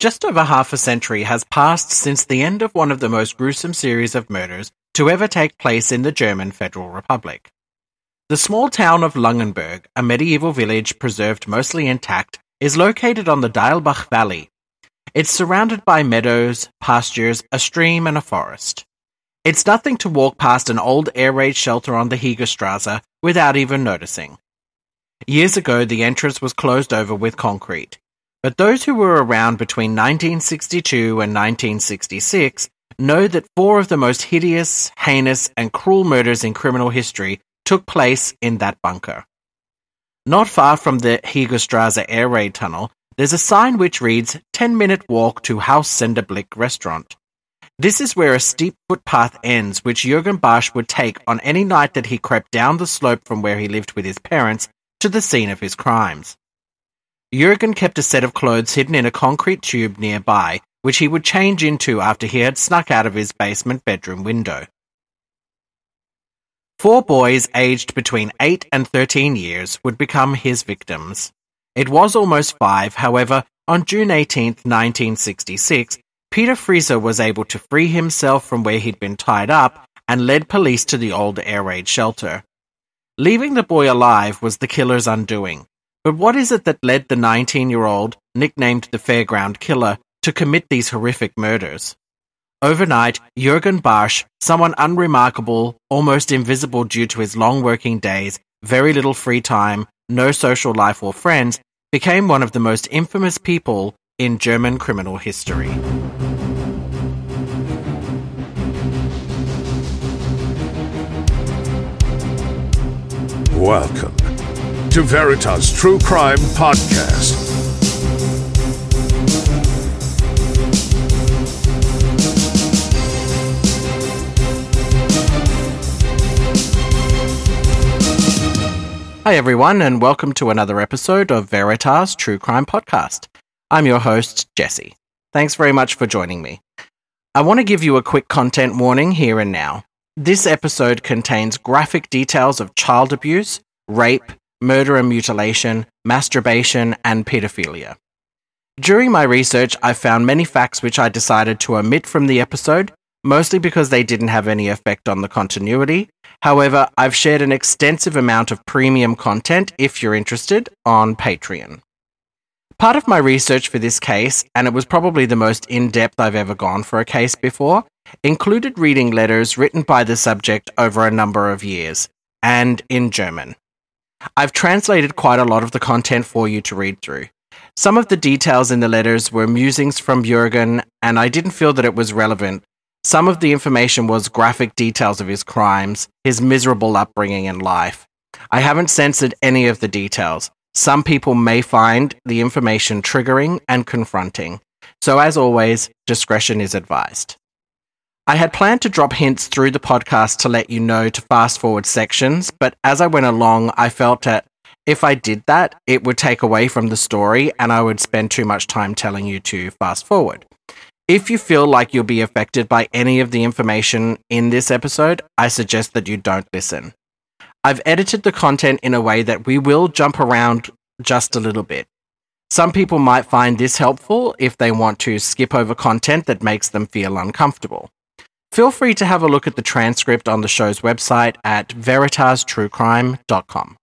Just over half a century has passed since the end of one of the most gruesome series of murders to ever take place in the German Federal Republic. The small town of Langenberg, a medieval village preserved mostly intact, is located on the Deilbach Valley. It's surrounded by meadows, pastures, a stream, and a forest. It's nothing to walk past an old air raid shelter on the Hegerstrasse without even noticing. Years ago, the entrance was closed over with concrete. But those who were around between 1962 and 1966 know that four of the most hideous, heinous, and cruel murders in criminal history took place in that bunker. Not far from the Hegerstrasse air raid tunnel, there's a sign which reads 10 minute walk to Haus Senderblick restaurant. This is where a steep footpath ends, which Jurgen Bartsch would take on any night that he crept down the slope from where he lived with his parents to the scene of his crimes. Jurgen kept a set of clothes hidden in a concrete tube nearby, which he would change into after he had snuck out of his basement bedroom window. Four boys aged between 8 and 13 years would become his victims. It was almost five, however, on June 18, 1966, Peter Frese was able to free himself from where he'd been tied up and led police to the old air raid shelter. Leaving the boy alive was the killer's undoing. But what is it that led the 19 year old, nicknamed the Fairground Killer, to commit these horrific murders? Overnight, Jurgen Bartsch, someone unremarkable, almost invisible due to his long working days, very little free time, no social life or friends, became one of the most infamous people in German criminal history. Welcome to Veritas True Crime Podcast. Hi, everyone, and welcome to another episode of Veritas True Crime Podcast. I'm your host, Jesse. Thanks very much for joining me. I want to give you a quick content warning here and now. This episode contains graphic details of child abuse, rape, murder and mutilation, masturbation, and pedophilia. During my research, I found many facts which I decided to omit from the episode, mostly because they didn't have any effect on the continuity. However, I've shared an extensive amount of premium content if you're interested on Patreon. Part of my research for this case, and it was probably the most in depth I've ever gone for a case before, included reading letters written by the subject over a number of years, and in German. I've translated quite a lot of the content for you to read through. Some of the details in the letters were musings from Jurgen, and I didn't feel that it was relevant. Some of the information was graphic details of his crimes, his miserable upbringing and life. I haven't censored any of the details. Some people may find the information triggering and confronting. So, as always, discretion is advised. I had planned to drop hints through the podcast to let you know to fast forward sections, but as I went along, I felt that if I did that, it would take away from the story and I would spend too much time telling you to fast forward. If you feel like you'll be affected by any of the information in this episode, I suggest that you don't listen. I've edited the content in a way that we will jump around just a little bit. Some people might find this helpful if they want to skip over content that makes them feel uncomfortable. Feel free to have a look at the transcript on the show's website at veritastruecrime.com.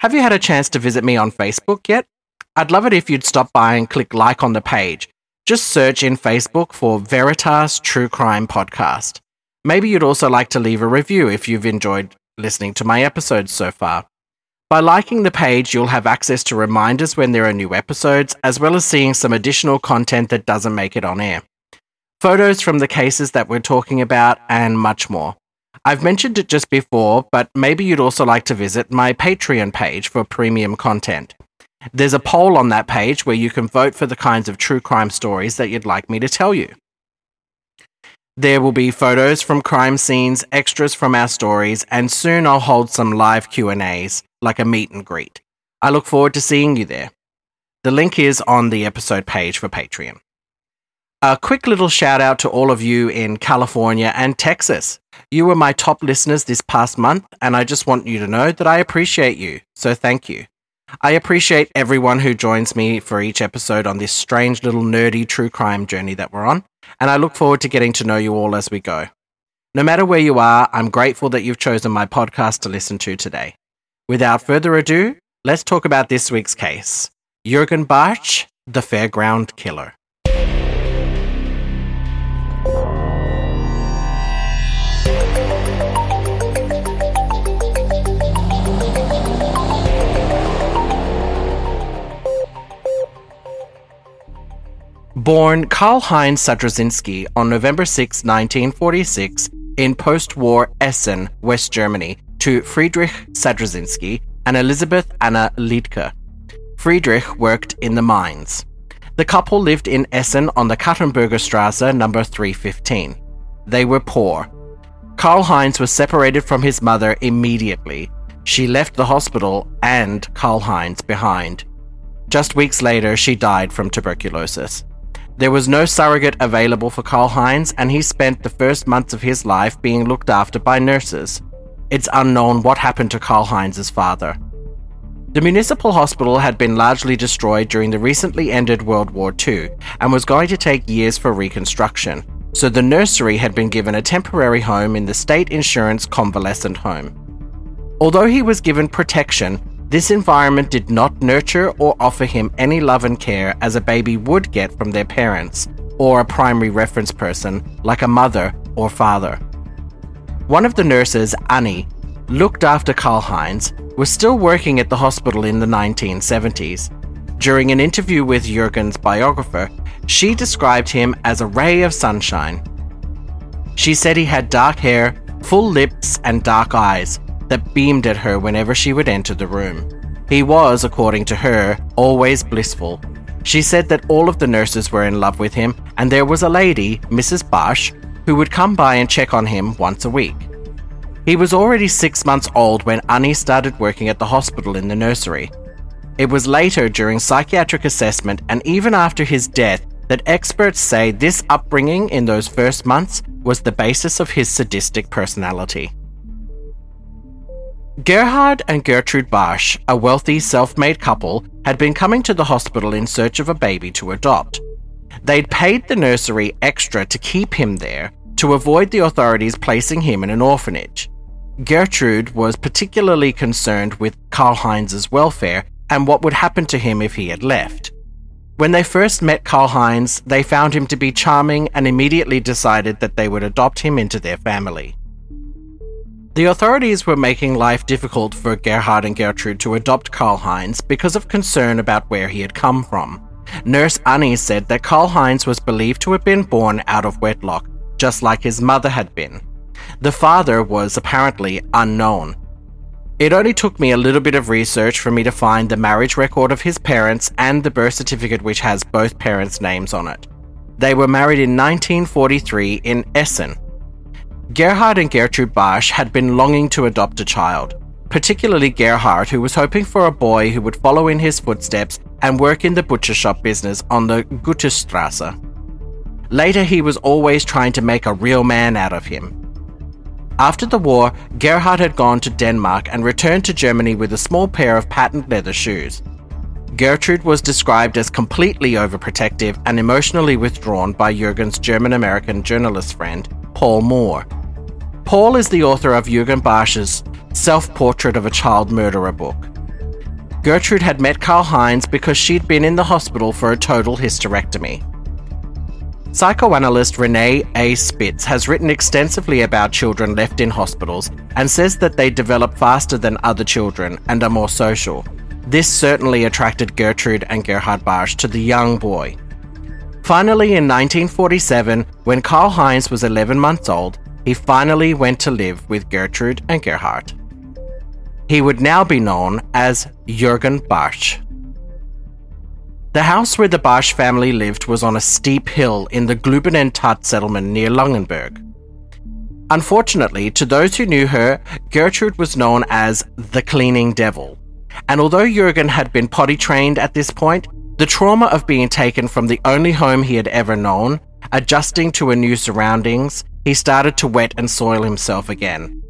Have you had a chance to visit me on Facebook yet? I'd love it if you'd stop by and click like on the page. Just search in Facebook for Veritas True Crime Podcast. Maybe you'd also like to leave a review if you've enjoyed listening to my episodes so far. By liking the page, you'll have access to reminders when there are new episodes, as well as seeing some additional content that doesn't make it on air photos from the cases that we're talking about, and much more. I've mentioned it just before, but maybe you'd also like to visit my Patreon page for premium content. There's a poll on that page where you can vote for the kinds of true crime stories that you'd like me to tell you. There will be photos from crime scenes, extras from our stories, and soon I'll hold some live Q&As, like a meet and greet. I look forward to seeing you there. The link is on the episode page for Patreon. A quick little shout out to all of you in California and Texas. You were my top listeners this past month, and I just want you to know that I appreciate you, so thank you. I appreciate everyone who joins me for each episode on this strange little nerdy true crime journey that we're on, and I look forward to getting to know you all as we go. No matter where you are, I'm grateful that you've chosen my podcast to listen to today. Without further ado, let's talk about this week's case Jurgen Bartsch, the Fairground Killer. Born Karl Heinz Sadrzinski on November 6, 1946, in post war Essen, West Germany, to Friedrich Sadrzinski and Elizabeth Anna Liedke. Friedrich worked in the mines. The couple lived in Essen on the Kattenberger Strasse number 315. They were poor. Karl Heinz was separated from his mother immediately. She left the hospital and Karl Heinz behind. Just weeks later, she died from tuberculosis. There was no surrogate available for Karl Heinz, and he spent the first months of his life being looked after by nurses. It's unknown what happened to Karl Heinz's father. The municipal hospital had been largely destroyed during the recently ended World War II and was going to take years for reconstruction, so the nursery had been given a temporary home in the state insurance convalescent home. Although he was given protection, this environment did not nurture or offer him any love and care as a baby would get from their parents or a primary reference person like a mother or father. One of the nurses, Annie, looked after Karl Heinz, was still working at the hospital in the 1970s. During an interview with Jurgen's biographer, she described him as a ray of sunshine. She said he had dark hair, full lips, and dark eyes, that beamed at her whenever she would enter the room. He was, according to her, always blissful. She said that all of the nurses were in love with him, and there was a lady, Mrs. Bartsch, who would come by and check on him once a week. He was already six months old when Annie started working at the hospital in the nursery. It was later during psychiatric assessment and even after his death that experts say this upbringing in those first months was the basis of his sadistic personality. Gerhard and Gertrude Bartsch, a wealthy self made couple, had been coming to the hospital in search of a baby to adopt. They'd paid the nursery extra to keep him there to avoid the authorities placing him in an orphanage. Gertrude was particularly concerned with Karl Heinz's welfare and what would happen to him if he had left. When they first met Karl Heinz, they found him to be charming and immediately decided that they would adopt him into their family. The authorities were making life difficult for Gerhard and Gertrude to adopt Karl Heinz because of concern about where he had come from. Nurse Annie said that Karl Heinz was believed to have been born out of wedlock, just like his mother had been. The father was apparently unknown. It only took me a little bit of research for me to find the marriage record of his parents and the birth certificate which has both parents' names on it. They were married in 1943 in Essen, Gerhard and Gertrude Bartsch had been longing to adopt a child, particularly Gerhard, who was hoping for a boy who would follow in his footsteps and work in the butcher shop business on the Gutestrasse. Later, he was always trying to make a real man out of him. After the war, Gerhard had gone to Denmark and returned to Germany with a small pair of patent leather shoes. Gertrude was described as completely overprotective and emotionally withdrawn by Jurgen's German American journalist friend, Paul Moor. Paul is the author of Jurgen Bartsch's Self Portrait of a Child Murderer book. Gertrude had met Karl Heinz because she'd been in the hospital for a total hysterectomy. Psychoanalyst Renee A. Spitz has written extensively about children left in hospitals and says that they develop faster than other children and are more social. This certainly attracted Gertrude and Gerhard Bartsch to the young boy. Finally, in 1947, when Karl Heinz was 11 months old, he finally went to live with Gertrude and Gerhard. He would now be known as Jurgen Bartsch. The house where the Bartsch family lived was on a steep hill in the Glubenentat settlement near Langenberg. Unfortunately, to those who knew her, Gertrude was known as the Cleaning Devil. And although Jurgen had been potty trained at this point, the trauma of being taken from the only home he had ever known, adjusting to a new surroundings, he started to wet and soil himself again.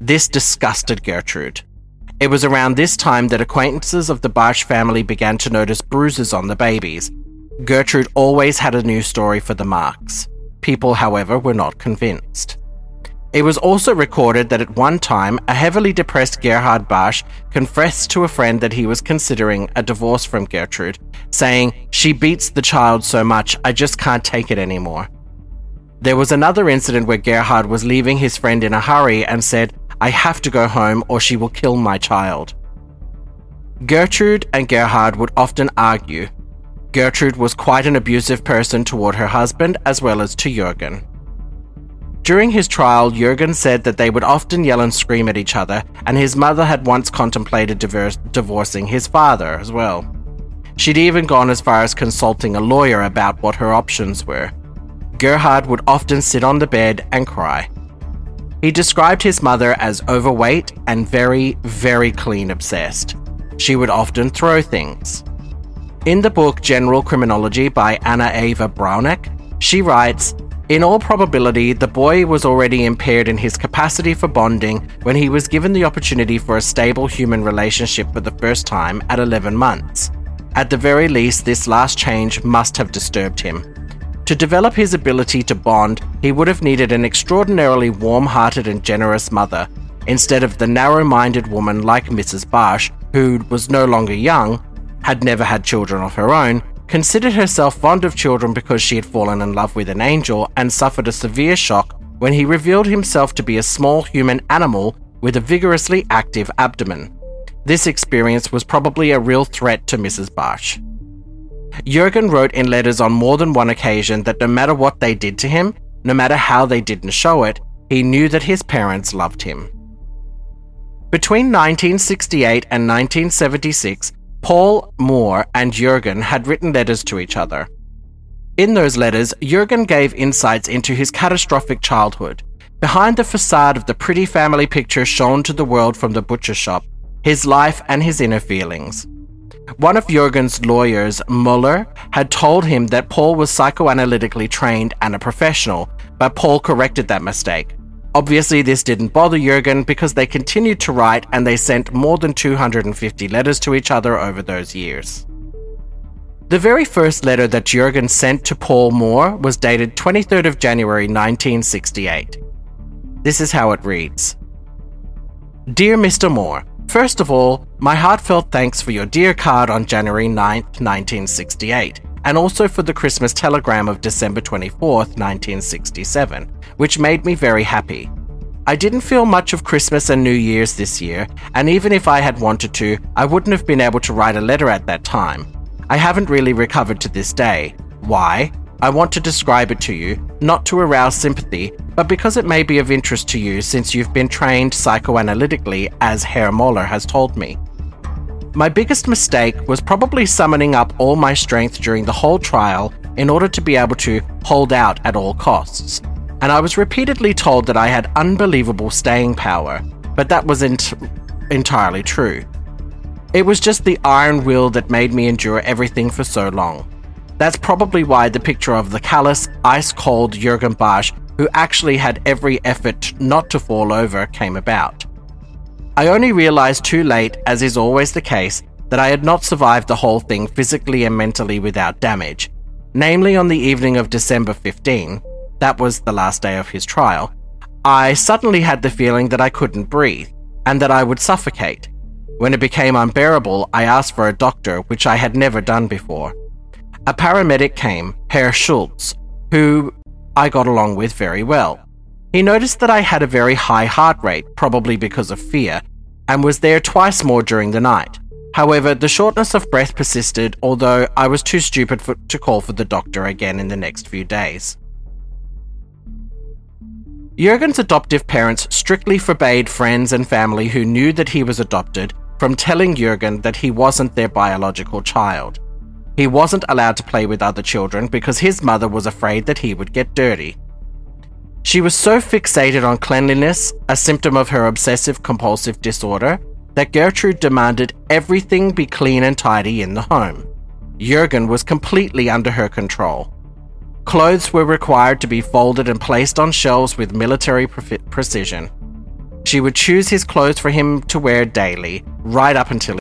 This disgusted Gertrude. It was around this time that acquaintances of the Bartsch family began to notice bruises on the babies. Gertrude always had a new story for the marks. People, however, were not convinced. It was also recorded that at one time, a heavily depressed Gerhard Bartsch confessed to a friend that he was considering a divorce from Gertrude, saying, She beats the child so much, I just can't take it anymore. There was another incident where Gerhard was leaving his friend in a hurry and said, I have to go home or she will kill my child. Gertrude and Gerhard would often argue. Gertrude was quite an abusive person toward her husband as well as to Jurgen. During his trial, Jurgen said that they would often yell and scream at each other, and his mother had once contemplated divorce- divorcing his father as well. She'd even gone as far as consulting a lawyer about what her options were. Gerhard would often sit on the bed and cry. He described his mother as overweight and very, very clean obsessed. She would often throw things. In the book General Criminology by Anna Eva Brauneck, she writes in all probability, the boy was already impaired in his capacity for bonding when he was given the opportunity for a stable human relationship for the first time at 11 months. At the very least, this last change must have disturbed him. To develop his ability to bond, he would have needed an extraordinarily warm hearted and generous mother, instead of the narrow minded woman like Mrs. Bartsch, who was no longer young, had never had children of her own, considered herself fond of children because she had fallen in love with an angel and suffered a severe shock when he revealed himself to be a small human animal with a vigorously active abdomen. This experience was probably a real threat to Mrs. Bartsch. Jurgen wrote in letters on more than one occasion that no matter what they did to him, no matter how they didn't show it, he knew that his parents loved him. Between 1968 and 1976, Paul, Moor, and Jurgen had written letters to each other. In those letters, Jurgen gave insights into his catastrophic childhood. Behind the facade of the pretty family picture shown to the world from the butcher shop, his life and his inner feelings. One of Jurgen's lawyers, Muller, had told him that Paul was psychoanalytically trained and a professional, but Paul corrected that mistake. Obviously, this didn't bother Jurgen because they continued to write and they sent more than 250 letters to each other over those years. The very first letter that Jurgen sent to Paul Moor was dated 23rd of January 1968. This is how it reads Dear Mr. Moor, First of all, my heartfelt thanks for your dear card on January 9th, 1968 and also for the Christmas telegram of December 24th, 1967, which made me very happy. I didn't feel much of Christmas and New Year's this year, and even if I had wanted to, I wouldn't have been able to write a letter at that time. I haven't really recovered to this day. Why? I want to describe it to you, not to arouse sympathy, but because it may be of interest to you since you've been trained psychoanalytically, as Herr Moller has told me. My biggest mistake was probably summoning up all my strength during the whole trial in order to be able to hold out at all costs. And I was repeatedly told that I had unbelievable staying power, but that wasn't entirely true. It was just the iron will that made me endure everything for so long. That's probably why the picture of the callous, ice cold Jurgen Bartsch, who actually had every effort not to fall over, came about. I only realized too late, as is always the case, that I had not survived the whole thing physically and mentally without damage. Namely, on the evening of December 15, that was the last day of his trial, I suddenly had the feeling that I couldn't breathe, and that I would suffocate. When it became unbearable, I asked for a doctor, which I had never done before. A paramedic came, Herr Schultz, who I got along with very well. He noticed that I had a very high heart rate, probably because of fear, and was there twice more during the night. However, the shortness of breath persisted, although I was too stupid for, to call for the doctor again in the next few days. Jurgen's adoptive parents strictly forbade friends and family who knew that he was adopted from telling Jurgen that he wasn't their biological child. He wasn't allowed to play with other children because his mother was afraid that he would get dirty. She was so fixated on cleanliness, a symptom of her obsessive compulsive disorder, that Gertrude demanded everything be clean and tidy in the home. Jurgen was completely under her control. Clothes were required to be folded and placed on shelves with military pre- precision. She would choose his clothes for him to wear daily, right up until